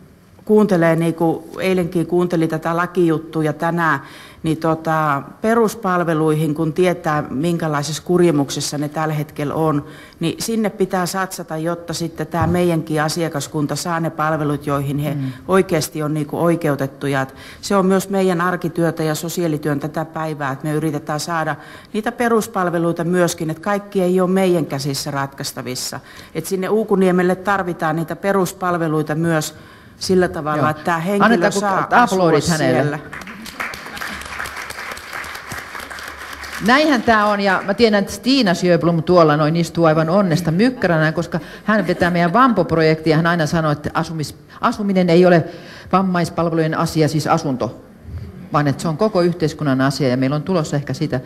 Speaker 3: kuuntelee, niin kuin eilenkin kuunteli tätä lakijuttua ja tänään, niin tota, peruspalveluihin, kun tietää minkälaisessa kurimuksessa ne tällä hetkellä on, niin sinne pitää satsata, jotta sitten tämä meidänkin asiakaskunta saa ne palvelut, joihin he mm. oikeasti on niinku oikeutettuja. Se on myös meidän arkityötä ja sosiaalityön tätä päivää, että me yritetään saada niitä peruspalveluita myöskin, että kaikki ei ole meidän käsissä ratkaistavissa. Että sinne Uukuniemelle tarvitaan niitä peruspalveluita myös sillä tavalla, Joo. että tämä henkilö Annetaanko saa asua siellä.
Speaker 1: Näinhän tämä on, ja mä tiedän, että Stiina Sjöblom tuolla noin istuu aivan onnesta mykkäränä, koska hän vetää meidän Vampo-projektia, hän aina sanoo, että asumis, asuminen ei ole vammaispalvelujen asia, siis asunto, vaan että se on koko yhteiskunnan asia, ja meillä on tulossa ehkä sitä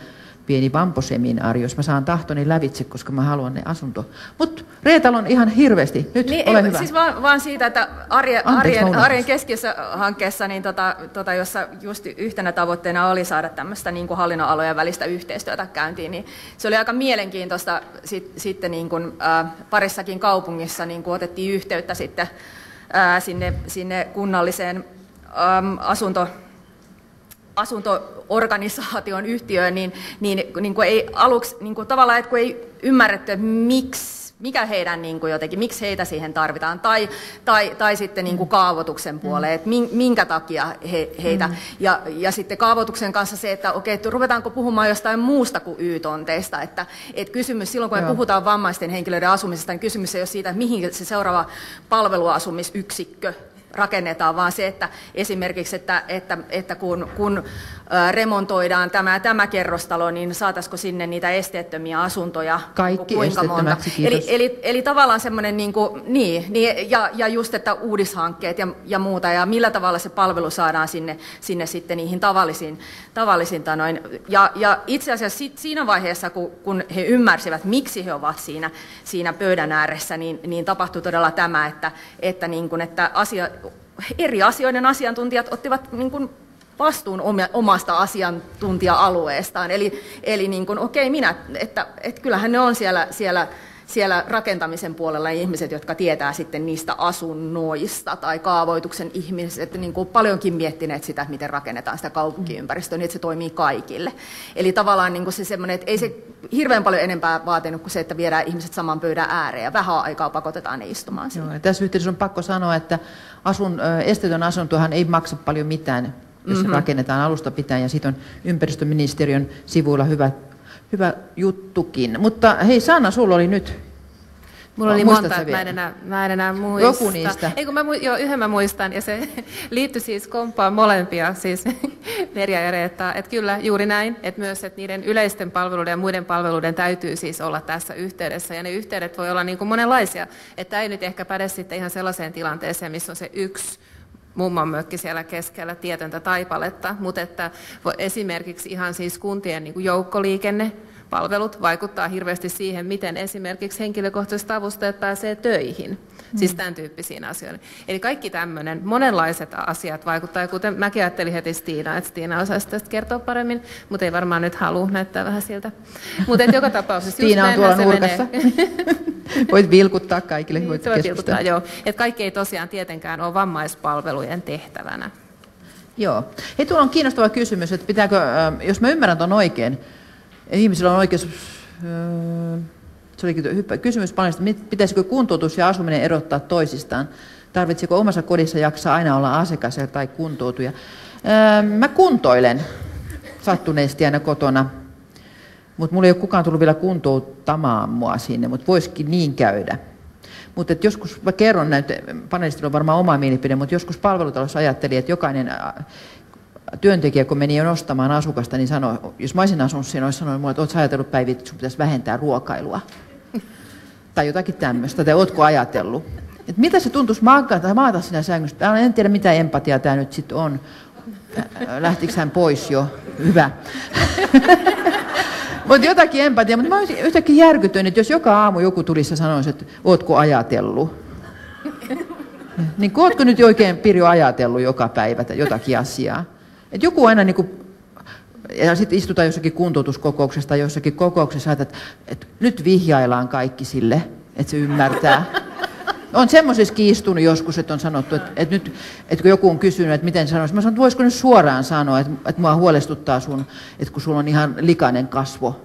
Speaker 1: pieni vamposeminaari, jos mä saan tahtoni lävitse, koska mä haluan ne asunto. Mutta Reetal on ihan hirveästi. Nyt niin, ole hyvä.
Speaker 2: Siis vaan, vaan siitä, että arjen, Anteeksi, arjen, arjen keskiössä hankkeessa, niin tota, tota, jossa just yhtenä tavoitteena oli saada tämmöistä niin kuin hallinnon alojen välistä yhteistyötä käyntiin, niin se oli aika mielenkiintoista sit, sitten niin kuin, äh, parissakin kaupungissa niin kuin otettiin yhteyttä sitten äh, sinne, sinne kunnalliseen ähm, asunto asuntoorganisaation yhtiöön, niin, niin, niin kuin ei aluksi niin kuin tavallaan, että kun ei ymmärretty, että miksi mikä heidän niin kuin jotenkin, miksi heitä siihen tarvitaan, tai, tai, tai sitten niin kuin kaavoituksen puoleen, että minkä takia he, heitä. Mm. Ja, ja sitten kaavoituksen kanssa se, että okei, että ruvetaanko puhumaan jostain muusta kuin Y-tonteista, että, että kysymys silloin, kun Joo. me puhutaan vammaisten henkilöiden asumisesta, niin kysymys ei ole siitä, että mihin se seuraava palveluasumisyksikkö rakennetaan, vaan se, että esimerkiksi, että, että, että kun, kun remontoidaan tämä tämä kerrostalo, niin saataisiko sinne niitä esteettömiä asuntoja
Speaker 1: Kaikki kuinka monta.
Speaker 2: Eli, eli, eli tavallaan semmoinen, niin, kuin, niin, niin ja, ja just, että uudishankkeet ja, ja muuta, ja millä tavalla se palvelu saadaan sinne, sinne sitten niihin tavallisiin, tavallisiin tanoin. Ja, ja itse asiassa sit, siinä vaiheessa, kun, kun he ymmärsivät, miksi he ovat siinä, siinä pöydän ääressä, niin, niin tapahtui todella tämä, että, että, niin kuin, että asia, eri asioiden asiantuntijat ottivat niin kuin vastuun omasta asiantuntija-alueestaan. Eli, eli niin kuin, okei, minä, että, että kyllähän ne on siellä, siellä siellä rakentamisen puolella ihmiset, jotka tietää sitten niistä asunnoista tai kaavoituksen ihmiset, niin kuin paljonkin miettineet sitä, miten rakennetaan sitä kaupunkiympäristöä, niin että se toimii kaikille. Eli tavallaan niin kuin se semmoinen, että ei se hirveän paljon enempää vaatinut kuin se, että viedään ihmiset saman pöydän ääreen ja vähän aikaa pakotetaan ne istumaan
Speaker 1: Joo, tässä yhteydessä on pakko sanoa, että asun, estetön asuntohan ei maksa paljon mitään, jos mm-hmm. rakennetaan alusta pitäen, ja siitä on ympäristöministeriön sivuilla hyvä hyvä juttukin. Mutta hei Sanna, sulla oli nyt
Speaker 4: Mulla oli monta, että mä en, enää, mä en enää muista. Joku niistä. Ei, kun mä, joo, yhden mä muistan, ja se liittyi siis kompaan molempia, siis Merja ja Reetta. Että kyllä, juuri näin, että myös että niiden yleisten palveluiden ja muiden palveluiden täytyy siis olla tässä yhteydessä, ja ne yhteydet voi olla niin kuin monenlaisia. Että ei nyt ehkä päde sitten ihan sellaiseen tilanteeseen, missä on se yksi mummon mökki siellä keskellä tietöntä taipaletta, mutta että esimerkiksi ihan siis kuntien niin kuin joukkoliikenne, palvelut vaikuttaa hirveästi siihen, miten esimerkiksi henkilökohtaiset avustajat pääsee töihin. Mm. Siis tämän tyyppisiin asioihin. Eli kaikki tämmöinen, monenlaiset asiat vaikuttaa. Ja kuten mäkin ajattelin heti Stiina, että Stiina osaisi tästä kertoa paremmin, mutta ei varmaan nyt halua näyttää vähän siltä. Mutta joka tapauksessa
Speaker 1: Stiina on tuolla nurkassa. Voit vilkuttaa kaikille.
Speaker 4: Niin, voit vilkuttaa, joo. Et kaikki ei tosiaan tietenkään ole vammaispalvelujen tehtävänä.
Speaker 1: Joo. Hei, tuolla on kiinnostava kysymys, että pitääkö, jos mä ymmärrän tuon oikein, ihmisillä on oikeus, se olikin hyppä, kysymys paljon, että pitäisikö kuntoutus ja asuminen erottaa toisistaan? Tarvitseeko omassa kodissa jaksaa aina olla asiakas tai kuntoutuja? Mä kuntoilen sattuneesti aina kotona, mutta mulla ei ole kukaan tullut vielä kuntouttamaan mua sinne, mutta voisikin niin käydä. Mutta joskus, mä kerron näitä, panelistilla on varmaan oma mielipide, mutta joskus palvelutalossa ajattelin, että jokainen työntekijä, kun meni jo nostamaan asukasta, niin sanoi, jos mä olisin asunut siinä, olisi sanonut mulle, että oletko ajatellut Päivi, että sun pitäisi vähentää ruokailua. tai jotakin tämmöistä, tai oletko ajatellut. Et mitä se tuntuisi maata, maata siinä sängystä? En tiedä, mitä empatiaa tämä nyt sitten on. Lähtikö hän pois jo? Hyvä. mutta jotakin empatiaa. Mutta mä olisin yhtäkkiä järkyttynyt, että jos joka aamu joku tulisi ja sanoisi, että ootko ajatellut? niin ootko nyt oikein Pirjo ajatellut joka päivä jotakin asiaa? Et joku aina niin kuin, ja sitten istutaan jossakin kuntoutuskokouksessa tai jossakin kokouksessa, että, että nyt vihjaillaan kaikki sille, että se ymmärtää. On semmoisessa kiistunut joskus, että on sanottu, että, että, nyt, että kun joku on kysynyt, että miten sanoisi, mä sanon, että voisiko nyt suoraan sanoa, että, että mua huolestuttaa sun, että kun sulla on ihan likainen kasvo,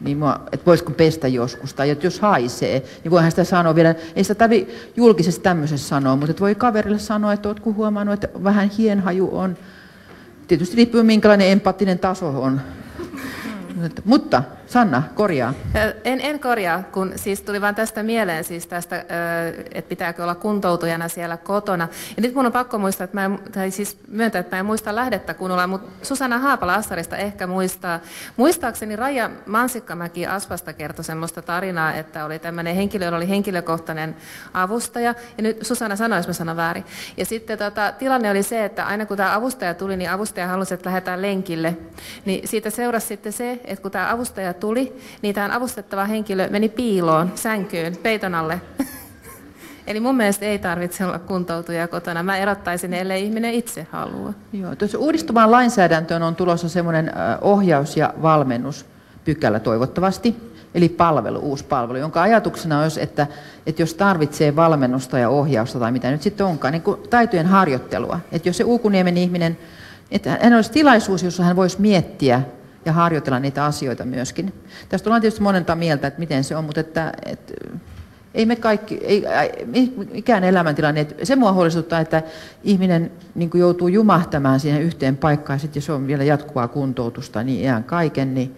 Speaker 1: niin mua, että voisiko pestä joskus, tai että jos haisee, niin voihan sitä sanoa vielä, ei sitä tarvi julkisesti tämmöisessä sanoa, mutta että voi kaverille sanoa, että oletko huomannut, että vähän hienhaju on, Tietysti riippuu minkälainen empaattinen taso on. Mutta Sanna, korjaa.
Speaker 4: En, en korjaa, kun siis tuli vain tästä mieleen, siis tästä, että pitääkö olla kuntoutujana siellä kotona. Ja nyt mun on pakko muistaa, että mä en, tai siis myöntää, että mä en muista lähdettä kunnolla, mutta Susanna Haapala Assarista ehkä muistaa. Muistaakseni Raija Mansikkamäki Aspasta kertoi semmoista tarinaa, että oli tämmöinen henkilö, jolla oli henkilökohtainen avustaja. Ja nyt Susanna sanoi, jos mä sanon väärin. Ja sitten tota, tilanne oli se, että aina kun tämä avustaja tuli, niin avustaja halusi, että lähdetään lenkille. Niin siitä seurasi sitten se, että kun tämä avustaja tuli, niin tämä avustettava henkilö meni piiloon, sänkyyn, peiton alle. Eli mun mielestä ei tarvitse olla kuntoutuja kotona. Mä erottaisin, ellei ihminen itse halua.
Speaker 1: Joo, tuossa uudistuvaan lainsäädäntöön on tulossa semmoinen ohjaus- ja valmennuspykälä toivottavasti, eli palvelu, uusi palvelu, jonka ajatuksena on, että, että jos tarvitsee valmennusta ja ohjausta tai mitä nyt sitten onkaan, niin kuin taitojen harjoittelua. Että jos se Uukuniemen ihminen, että hän olisi tilaisuus, jossa hän voisi miettiä ja harjoitella niitä asioita myöskin. Tästä ollaan tietysti monenta mieltä, että miten se on, mutta että, että ei me kaikki, ei, mikään elämäntilanne, että se mua huolestuttaa, että ihminen niin joutuu jumahtamaan siihen yhteen paikkaan, ja sitten jos on vielä jatkuvaa kuntoutusta, niin iän kaiken, niin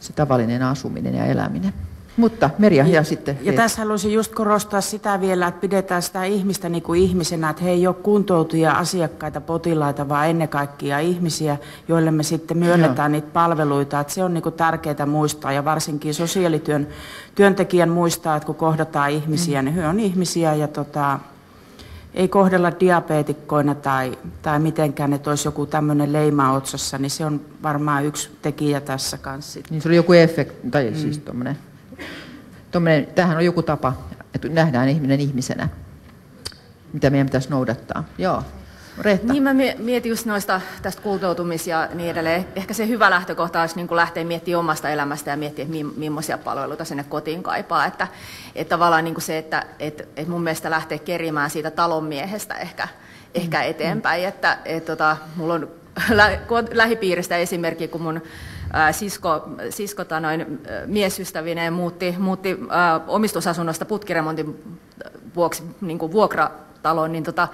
Speaker 1: se tavallinen asuminen ja eläminen. Mutta Merja ja, ja sitten...
Speaker 3: Ja tässä haluaisin just korostaa sitä vielä, että pidetään sitä ihmistä niin kuin ihmisenä, että he ei ole kuntoutuja asiakkaita, potilaita, vaan ennen kaikkea ihmisiä, joille me sitten myönnetään Joo. niitä palveluita. Että se on niin kuin tärkeää muistaa ja varsinkin sosiaalityön työntekijän muistaa, että kun kohdataan ihmisiä, mm. niin he on ihmisiä ja tota, ei kohdella diabeetikkoina tai, tai mitenkään, että olisi joku tämmöinen leima otsassa, niin se on varmaan yksi tekijä tässä kanssa.
Speaker 1: Niin se oli joku efekti, tai mm. siis tuommoinen tämähän on joku tapa, että nähdään ihminen ihmisenä, mitä meidän pitäisi noudattaa. Joo. Reetta.
Speaker 2: Niin mä mietin just noista tästä kultoutumis ja niin edelleen. Ehkä se hyvä lähtökohta olisi niin lähteä miettimään omasta elämästä ja miettiä, että millaisia palveluita sinne kotiin kaipaa. Että, että tavallaan niin se, että, että, että mun mielestä lähtee kerimään siitä talonmiehestä ehkä, ehkä mm. eteenpäin. Että, että, tota, mulla on lä- lähipiiristä esimerkki, kun mun sisko, sisko noin, miesystävineen muutti, muutti ä, omistusasunnosta putkiremontin vuoksi niin kuin vuokrataloon, niin, tota,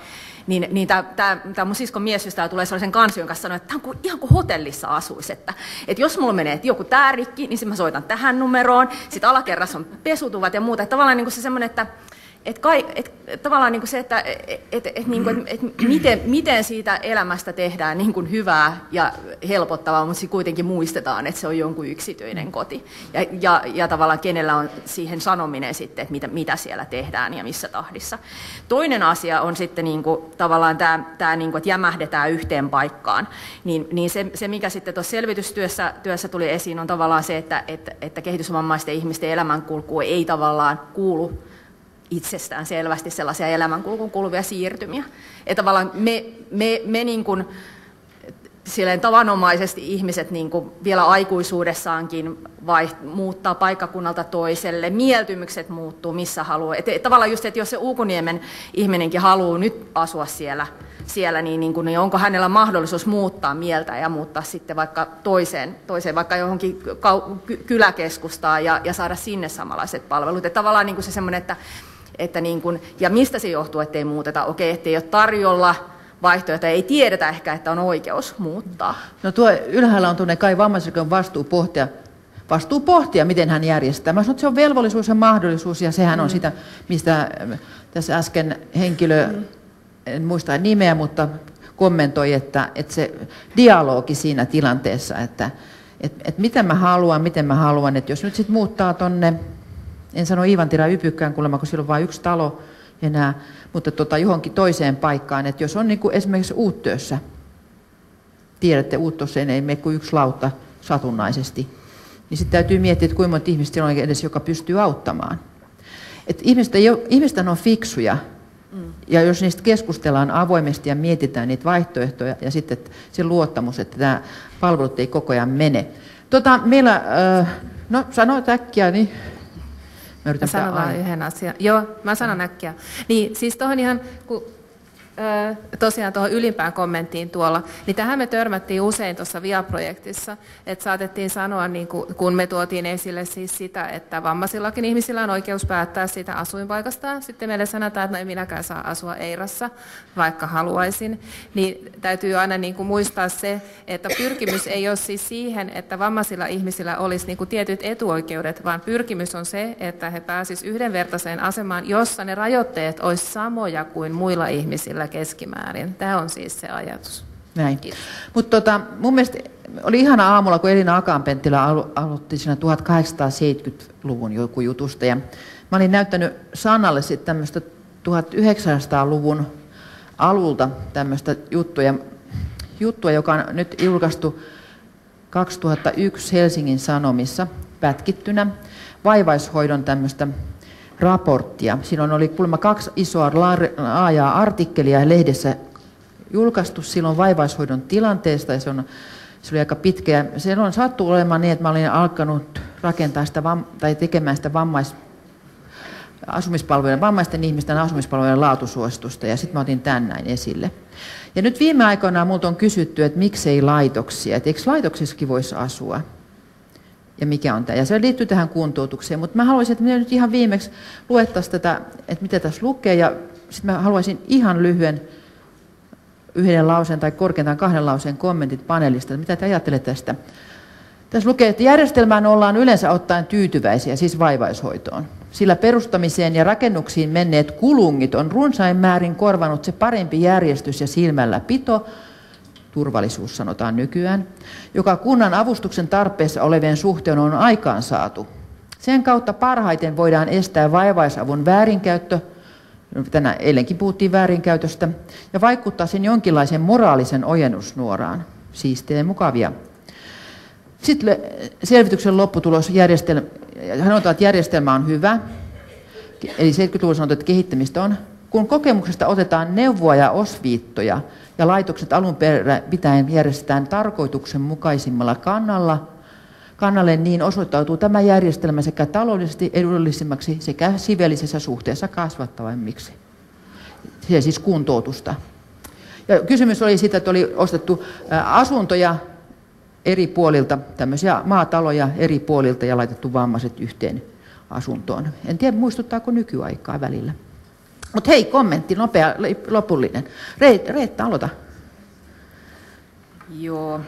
Speaker 2: niin, niin tämä mun siskon miesystävä tulee sellaisen kansion kanssa sanoa, että tämä on kuin, ihan kuin hotellissa asuisi. Että, että jos mulla menee että joku tää rikki, niin sitten mä soitan tähän numeroon, sitten alakerrassa on pesutuvat ja muuta. Että tavallaan niin kuin se semmoinen, että et kai, et, tavallaan niin kuin se, että et, et, et, niin kuin, et, et miten, miten siitä elämästä tehdään niin kuin hyvää ja helpottavaa, mutta kuitenkin muistetaan, että se on jonkun yksityinen koti. Ja, ja, ja tavallaan kenellä on siihen sanominen sitten, että mitä, mitä siellä tehdään ja missä tahdissa. Toinen asia on sitten niin kuin, tavallaan tämä, tämä niin kuin, että jämähdetään yhteen paikkaan. Niin, niin se, se, mikä sitten tuossa selvitystyössä työssä tuli esiin, on tavallaan se, että, että, että kehitysvammaisten ihmisten elämänkulku ei tavallaan kuulu itsestään selvästi sellaisia elämänkulkuun kuuluvia siirtymiä. Että tavallaan me, me, me niin kuin, silleen tavanomaisesti ihmiset niin kuin vielä aikuisuudessaankin vai, muuttaa paikkakunnalta toiselle, mieltymykset muuttuu missä haluaa. Et tavallaan just, että jos se Uukuniemen ihminenkin haluaa nyt asua siellä, siellä niin, niin, kuin, niin onko hänellä mahdollisuus muuttaa mieltä ja muuttaa sitten vaikka toiseen, toiseen vaikka johonkin kau- kyläkeskustaan ja, ja saada sinne samanlaiset palvelut. Et tavallaan niin kuin se semmoinen, että että niin kuin, ja mistä se johtuu, että ei muuteta? Okei, ettei ole tarjolla vaihtoehtoja, ei tiedetä ehkä, että on oikeus muuttaa.
Speaker 1: No tuo ylhäällä on tuonne kai vammaisen vastuu pohtia, vastuu pohtia, miten hän järjestää. Mä sanon, että se on velvollisuus ja mahdollisuus, ja sehän mm. on sitä, mistä äh, tässä äsken henkilö, mm. en muista nimeä, mutta kommentoi, että, että se dialogi siinä tilanteessa, että, että, että mitä mä haluan, miten mä haluan, että jos nyt sitten muuttaa tonne en sano Iivantira Ypykkään kuulemma, kun siellä on vain yksi talo enää, mutta tota, johonkin toiseen paikkaan. Että jos on niin kuin esimerkiksi Uuttöössä, tiedätte, Uuttossa ei mene kuin yksi lautta satunnaisesti, niin sitten täytyy miettiä, että kuinka monta ihmistä on edes, joka pystyy auttamaan. Et ihmiset, ei ole, ihmiset on fiksuja, ja jos niistä keskustellaan avoimesti ja mietitään niitä vaihtoehtoja, ja sitten se luottamus, että tämä palvelut ei koko ajan mene. Tota, meillä, no sano äkkiä, niin
Speaker 4: Mä, mä sanon vain yhden asian. Joo, mä sanon äkkiä. Niin, siis tuohon ihan, kun tosiaan tuohon ylimpään kommenttiin tuolla, niin tähän me törmättiin usein tuossa VIA-projektissa, että saatettiin sanoa, niin kun me tuotiin esille siis sitä, että vammaisillakin ihmisillä on oikeus päättää siitä asuinpaikastaan. Sitten meille sanotaan, että no ei minäkään saa asua Eirassa, vaikka haluaisin. Niin täytyy aina niin kuin muistaa se, että pyrkimys ei ole siis siihen, että vammaisilla ihmisillä olisi niin kuin tietyt etuoikeudet, vaan pyrkimys on se, että he pääsisivät yhdenvertaiseen asemaan, jossa ne rajoitteet olisivat samoja kuin muilla ihmisillä siellä keskimäärin. Tämä on siis se ajatus.
Speaker 1: Näin. Mutta tota, mun mielestä oli ihana aamulla, kun Elina Akanpenttilä aloitti siinä 1870-luvun joku jutusta. Ja mä olin näyttänyt Sannalle sitten tämmöistä 1900-luvun alulta tämmöistä juttuja, juttua, joka on nyt julkaistu 2001 Helsingin Sanomissa pätkittynä vaivaishoidon tämmöistä raporttia. Silloin oli kuulemma kaksi isoa laajaa artikkelia lehdessä julkaistu silloin vaivaishoidon tilanteesta ja se, on, se oli aika pitkä. Se on sattu olemaan niin, että mä olin alkanut rakentaa sitä tai tekemään sitä vammais, asumispalvelujen, vammaisten ihmisten asumispalvelujen laatusuositusta ja sitten mä otin tämän näin esille. Ja nyt viime aikoina minulta on kysytty, että miksei laitoksia, että eikö laitoksissakin voisi asua ja mikä on tämä. Ja se liittyy tähän kuntoutukseen, mutta mä haluaisin, että me nyt ihan viimeksi luettaisiin tätä, että mitä tässä lukee, ja sitten mä haluaisin ihan lyhyen yhden lauseen tai korkeintaan kahden lauseen kommentit panelista, mitä te ajattelette tästä. Tässä lukee, että järjestelmään ollaan yleensä ottaen tyytyväisiä, siis vaivaishoitoon. Sillä perustamiseen ja rakennuksiin menneet kulungit on runsain määrin korvanut se parempi järjestys ja silmälläpito, turvallisuus sanotaan nykyään, joka kunnan avustuksen tarpeessa olevien suhteen on aikaansaatu. Sen kautta parhaiten voidaan estää vaivaisavun väärinkäyttö, tänään eilenkin puhuttiin väärinkäytöstä, ja vaikuttaa sen jonkinlaisen moraalisen ojennusnuoraan. Siistejä mukavia. Sitten selvityksen lopputulos, järjestelmä, sanotaan, että järjestelmä on hyvä, eli 70-luvulla sanotaan, että kehittämistä on, kun kokemuksesta otetaan neuvoa ja osviittoja, ja laitokset alun pitäen järjestetään tarkoituksenmukaisimmalla kannalla, kannalle, niin osoittautuu tämä järjestelmä sekä taloudellisesti edullisimmaksi sekä siveellisessä suhteessa kasvattavammiksi. Se siis kuntoutusta. Ja kysymys oli siitä, että oli ostettu asuntoja eri puolilta, tämmöisiä maataloja eri puolilta ja laitettu vammaiset yhteen asuntoon. En tiedä, muistuttaako nykyaikaa välillä. Mutta hei, kommentti, nopea, lopullinen. Reetta, aloita.
Speaker 2: Joo.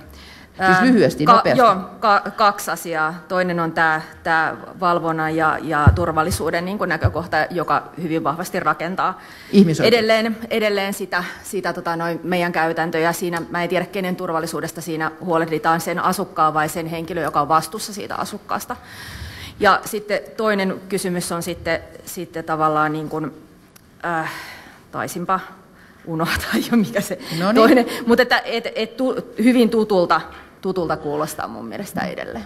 Speaker 1: Siis lyhyesti,
Speaker 2: ka-
Speaker 1: nopeasti.
Speaker 2: Joo, ka- kaksi asiaa. Toinen on tämä, tämä valvonnan ja, ja turvallisuuden niin näkökohta, joka hyvin vahvasti rakentaa edelleen, edelleen sitä, sitä tota, noin meidän käytäntöjä. Siinä, mä en tiedä, kenen turvallisuudesta siinä huolehditaan, sen asukkaan vai sen henkilö, joka on vastuussa siitä asukkaasta. Ja sitten toinen kysymys on sitten, sitten tavallaan niin kuin, äh, taisinpa unohtaa jo mikä se Noniin. toinen, mutta että, et, et, tu, hyvin tutulta, tutulta kuulostaa mun mielestä edelleen.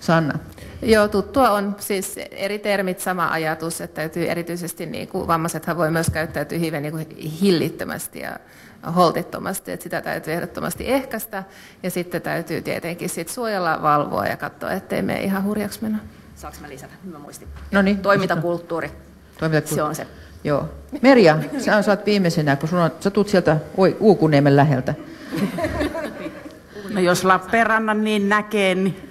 Speaker 1: Sanna.
Speaker 4: Joo, tuttua on siis eri termit sama ajatus, että täytyy erityisesti niin kuin, vammaisethan voi myös käyttäytyä hyvin niin kuin hillittömästi ja holtittomasti, että sitä täytyy ehdottomasti ehkäistä ja sitten täytyy tietenkin sit suojella, valvoa ja katsoa, ettei me ihan hurjaksi mennä.
Speaker 2: Saanko mä lisätä? Mä muistin.
Speaker 1: No niin,
Speaker 2: Toimintakulttuuri. Toimintakulttuuri. Se on se.
Speaker 1: Joo. Merja, sä saat viimeisenä, kun sun on, sä tulet sieltä Uukuniemen läheltä.
Speaker 3: No jos Lappeenrannan niin näkee, niin...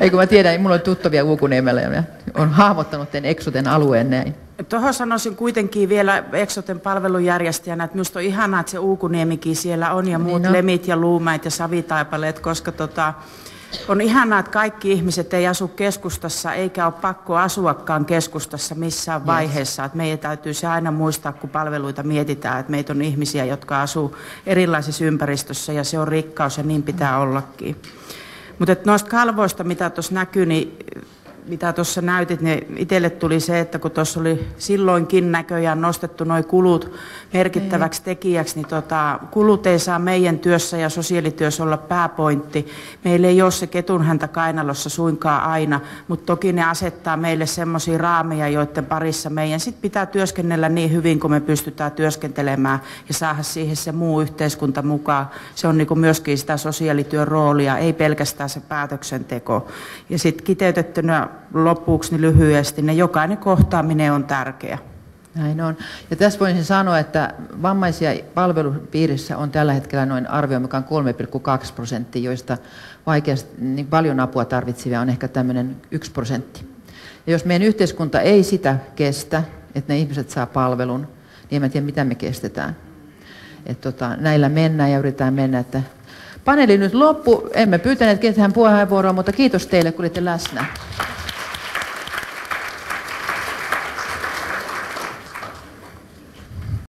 Speaker 1: Ei kun mä tiedän, mulla on tuttavia Uukuniemelä ja on hahmottanut tämän Exoten alueen näin.
Speaker 3: Tuohon sanoisin kuitenkin vielä Exoten palvelujärjestäjänä, että minusta on ihanaa, että se Uukuniemikin siellä on ja muut niin no. lemit ja luumäit ja savitaipaleet, koska tota, on ihanaa, että kaikki ihmiset ei asu keskustassa, eikä ole pakko asuakaan keskustassa missään vaiheessa. Että meidän täytyy se aina muistaa, kun palveluita mietitään, että meitä on ihmisiä, jotka asuu erilaisissa ympäristössä ja se on rikkaus ja niin pitää ollakin. Mutta noista kalvoista, mitä tuossa näkyy, niin mitä tuossa näytit, niin itselle tuli se, että kun tuossa oli silloinkin näköjään nostettu nuo kulut merkittäväksi mm. tekijäksi, niin tota, kulut ei saa meidän työssä ja sosiaalityössä olla pääpointti. Meillä ei ole se ketunhäntä kainalossa suinkaan aina, mutta toki ne asettaa meille semmoisia raameja, joiden parissa meidän sit pitää työskennellä niin hyvin kuin me pystytään työskentelemään ja saada siihen se muu yhteiskunta mukaan. Se on niin myöskin sitä sosiaalityön roolia, ei pelkästään se päätöksenteko. Ja sitten kiteytettynä lopuksi niin lyhyesti, ne jokainen kohtaaminen on tärkeä.
Speaker 1: Näin on. Ja tässä voisin sanoa, että vammaisia palvelupiirissä on tällä hetkellä noin arvio mukaan 3,2 prosenttia, joista vaikeasti niin paljon apua tarvitsevia on ehkä tämmöinen 1 prosentti. Ja jos meidän yhteiskunta ei sitä kestä, että ne ihmiset saa palvelun, niin en tiedä mitä me kestetään. että tota, näillä mennään ja yritetään mennä, että paneeli nyt loppu. Emme pyytäneet ketään puheenvuoroa, mutta kiitos teille, kun olitte läsnä.